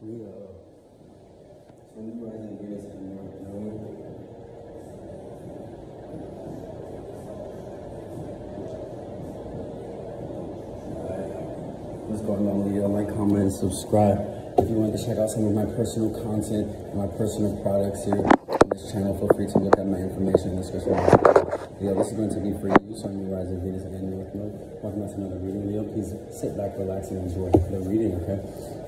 What's going on, Leo? Like, comment, and subscribe. If you want to check out some of my personal content and my personal products here on this channel, feel free to look at my information in the description. Leo, this is going to be for you, Sun, Moon, Rising, Venus, and North Node. Welcome back to another reading, Leo. Please sit back, relax, and enjoy the reading, okay?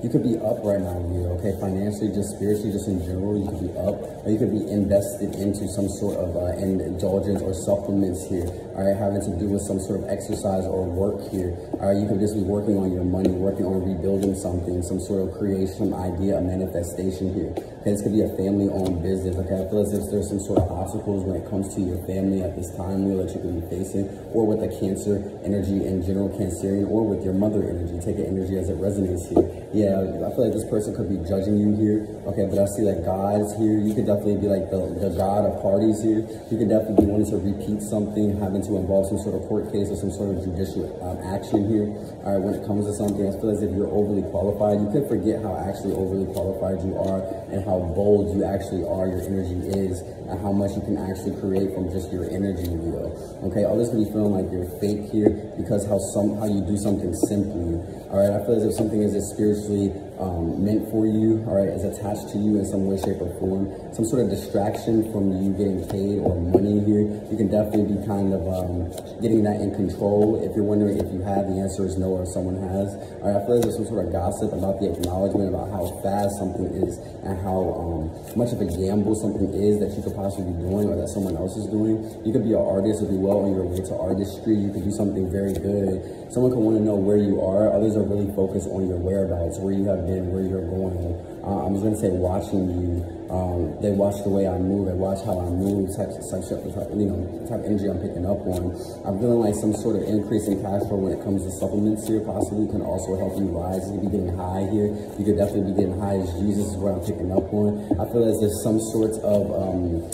You could be up right now, Leo, okay? Financially, just spiritually, just in general, you could be up, or you could be invested into some sort of uh, indulgence or supplements here, all right? Having to do with some sort of exercise or work here, all right? You could just be working on your money, working on rebuilding something, some sort of creation, idea, a manifestation here. Okay, this could be a family-owned business, okay? I feel as if there's some sort of obstacles when it comes to your family at this time, Leo, that you could be facing, or with the cancer energy in general, Cancerian, or with your mother energy. Take the energy as it resonates here. Yeah, I feel like this person could be judging you here. Okay, but I see like gods here. You could definitely be like the, the god of parties here. You could definitely be wanting to repeat something, having to involve some sort of court case or some sort of judicial um, action here. All right, when it comes to something, I feel as if you're overly qualified. You could forget how actually overly qualified you are and how bold you actually are, your energy is, and how much you can actually create from just your energy, Leo. Okay, this could be feeling like you're fake here because how some how you do something simply. All right, I feel as if something is spiritually um, meant for you, all right, is attached to you in some way, shape, or form. Some sort of distraction from you getting paid or money here. You can definitely be kind of um, getting that in control. If you're wondering if you have, the answer is no, or someone has. All right, I feel like there's some sort of gossip about the acknowledgement about how fast something is and how um, much of a gamble something is that you could possibly be doing or that someone else is doing. You could be artist if you're well on your way to artistry. You can do something very good. Someone can want to know where you are. Others are really focused on your whereabouts, where you have been, where you're going. Uh, I'm just going to say watching you. Um, they watch the way I move. They watch how I move, type, type, type, you know, type of energy I'm picking up on. I'm feeling like some sort of increase in cash flow when it comes to supplements here possibly can also help you rise. You could be getting high here. You could definitely be getting high as Jesus is what I'm picking up on. I feel as there's some sorts of um,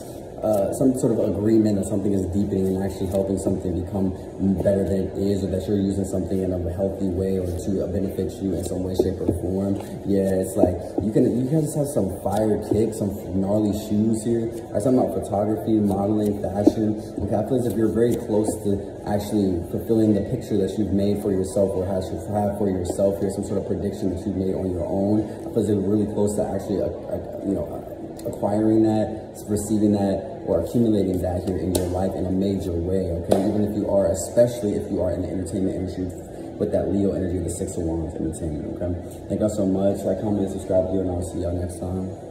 uh, some sort of agreement that something is deepening and actually helping something become better than it is, or that you're using something in a healthy way or to benefit you in some way, shape, or form. Yeah, it's like you can you just have some fire kicks, some gnarly shoes here. I'm talking about photography, modeling, fashion. Okay, I feel as if you're very close to actually fulfilling the picture that you've made for yourself or has have for yourself. Here's some sort of prediction that you've made on your own. I feel if you're really close to actually, uh, uh, you know acquiring that, receiving that, or accumulating that here in your life in a major way, okay? Even if you are, especially if you are in the entertainment industry with that Leo energy, the Six of Wands entertainment, okay? Thank y'all so much. Like, comment, and subscribe here, and I'll see y'all next time.